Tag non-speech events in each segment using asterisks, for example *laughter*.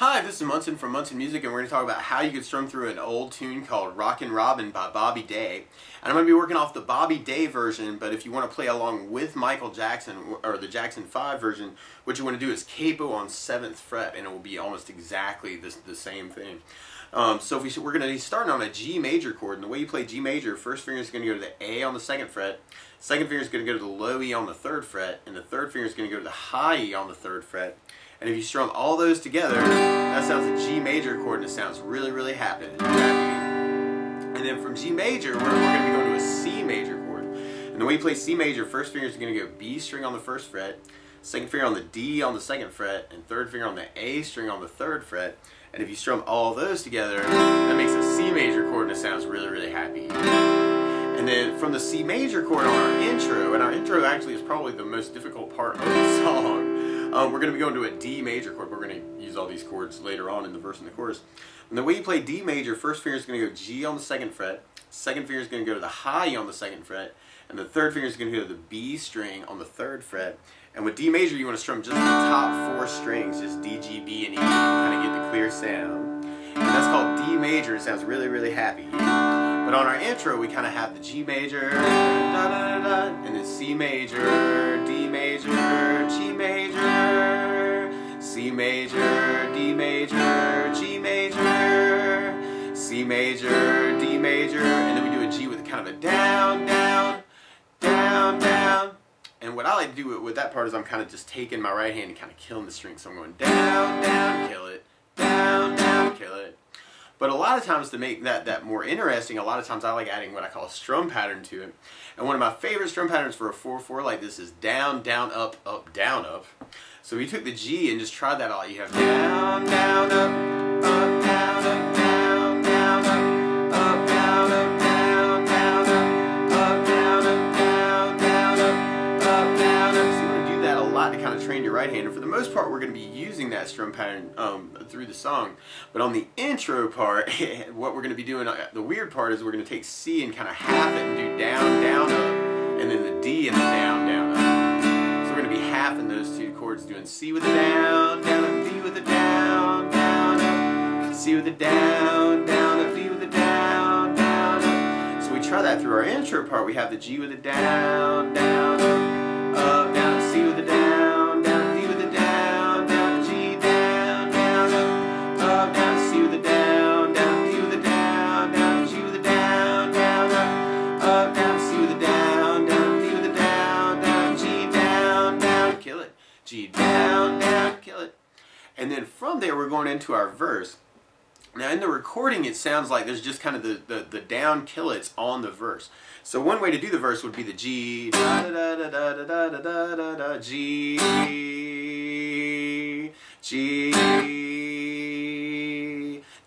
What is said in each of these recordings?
Hi, this is Munson from Munson Music, and we're going to talk about how you can strum through an old tune called Rockin' Robin by Bobby Day. And I'm going to be working off the Bobby Day version, but if you want to play along with Michael Jackson, or the Jackson 5 version, what you want to do is capo on 7th fret, and it will be almost exactly the, the same thing. Um, so we, we're going to be starting on a G major chord, and the way you play G major, first finger is going to go to the A on the second fret, second finger is going to go to the low E on the third fret, and the third finger is going to go to the high E on the third fret. And if you strum all those together, that sounds a G major chord and it sounds really, really happy. And then from G major, we're, we're going to be going to a C major chord. And the way you play C major, first finger is going to go B string on the first fret, second finger on the D on the second fret, and third finger on the A string on the third fret. And if you strum all those together, that makes a C major chord and it sounds really, really happy. And then from the C major chord on our intro, and our intro actually is probably the most difficult part of the song, um, we're going to be going to a D major chord. We're going to use all these chords later on in the verse and the chorus. And the way you play D major, first finger is going to go G on the second fret, second finger is going to go to the high on the second fret, and the third finger is going to go to the B string on the third fret. And with D major, you want to strum just the top four strings, just D, G, B, and E, kind of get the clear sound. And that's called D major. It sounds really, really happy. But on our intro, we kind of have the G major, da, da, da, and then C major, D major, major, C major, D major, G major, C major, D major, and then we do a G with kind of a down, down, down, down. And what I like to do with that part is I'm kind of just taking my right hand and kind of killing the string. So I'm going down, down, kill it, But a lot of times to make that, that more interesting, a lot of times I like adding what I call a strum pattern to it. And one of my favorite strum patterns for a 4-4 like this is down, down, up, up, down, up. So we took the G and just tried that out. You have down, down, up, most part, we're going to be using that strum pattern um, through the song. But on the intro part, *laughs* what we're going to be doing, uh, the weird part is we're going to take C and kind of half it and do down, down, up, and then the D and the down, down, up. So we're going to be halving those two chords, doing C with a down, down, up, D with a down, down, up, C with a down, down, up, D with a down, down, up. So we try that through our intro part. We have the G with a down, down, up, a down, down, with a down, down, with a down, down, up, up, down, with a down, down, with a down, down, G down, down, kill it, G down, down, kill it. And then from there we're going into our verse. Now in the recording it sounds like there's just kind of the, the, the down kill it's on the verse. So one way to do the verse would be the G da da da da da da da da da G G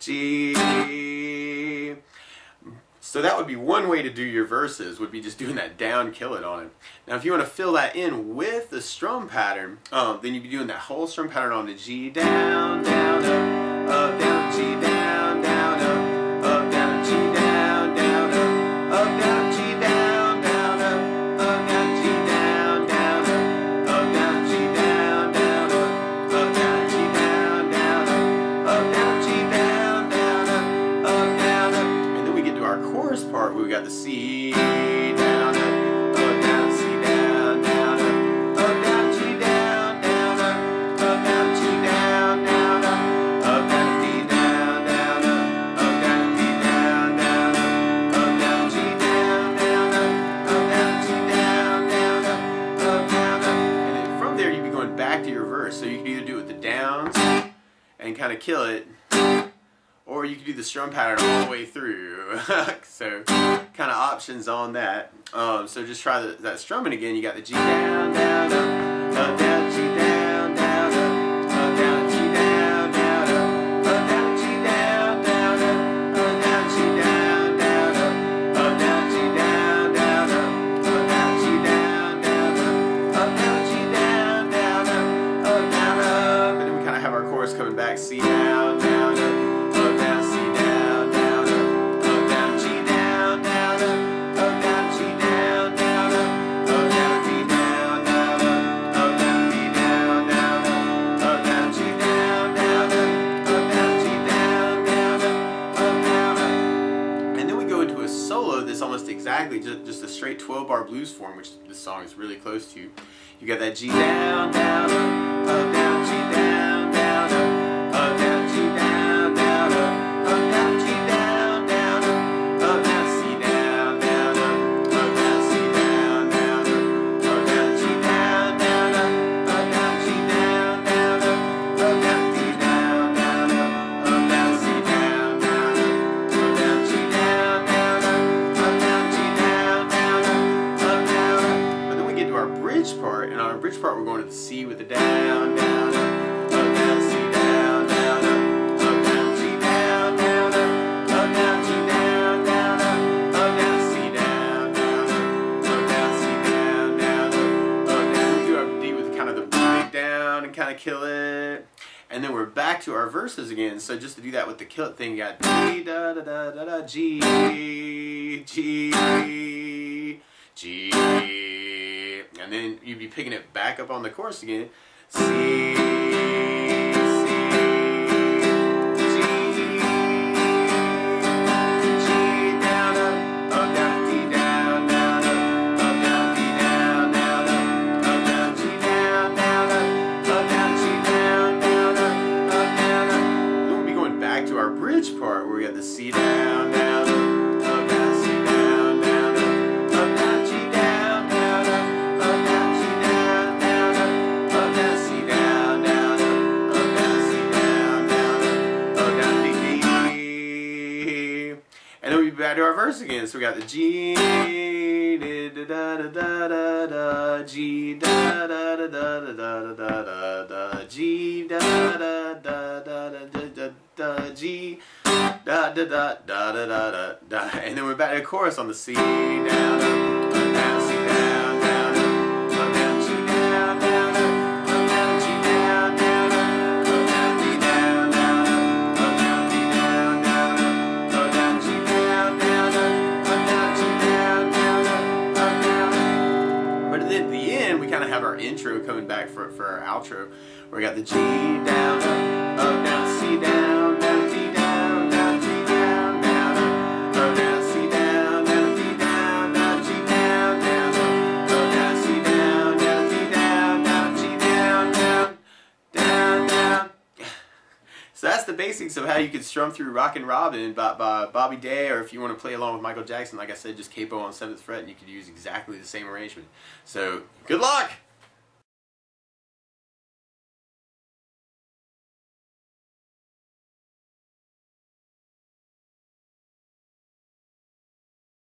G so that would be one way to do your verses, would be just doing that down kill it on it. Now if you want to fill that in with the strum pattern, um, then you'd be doing that whole strum pattern on the G down, down, up, got the C down, up, up, down, C down, down, up, up, down, G down, down, up, up, down, G down, down, up, up, down, D down, down, up, up, down, D down, down, up, up, down, G down, down, up, up, down, G down, down, up, up, down, up. And then from there you'd be going back to your verse. So you can either do it with the downs and kind of kill it, the strum pattern all the way through. *laughs* so kind of options on that. Um, so just try the, that strumming again. You got the G down, down, up, up, down, exactly just, just a straight 12 bar blues form, which this song is really close to. You got that G down, down, up, up, down, G down, C with the down, down, up, up, down, C down, down, up, up, down, C down, down, up, up, down, C down, down, up, up, down. We do our D with kind of the big down and kind of kill it. And then we're back to our verses again. So just to do that with the kill it thing, you got D da da da da da G G G then you'd be picking it back up on the chorus again. C To our verse again. So we got the G, da da da da da da, G, da da da da da da da da da, G, da da da da da da da da, G da da da da da da da and then we're back to the chorus on the C down intro coming back for for our outro. We got the G down up, up down C down. So that's the basics of how you could strum through Rockin' Robin by, by Bobby Day, or if you want to play along with Michael Jackson, like I said, just capo on 7th fret, and you could use exactly the same arrangement. So, good luck!